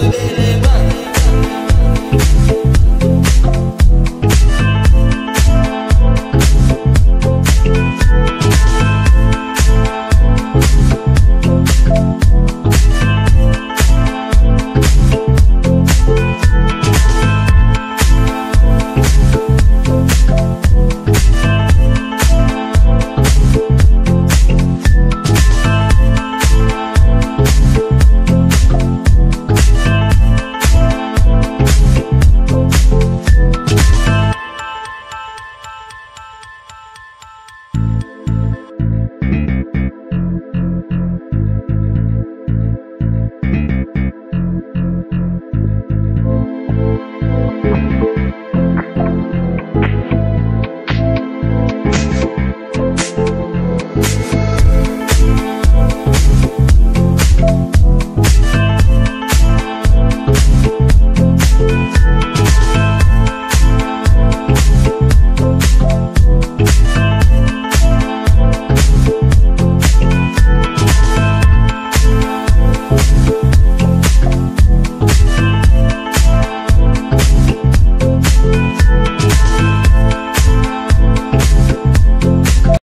Baby, baby.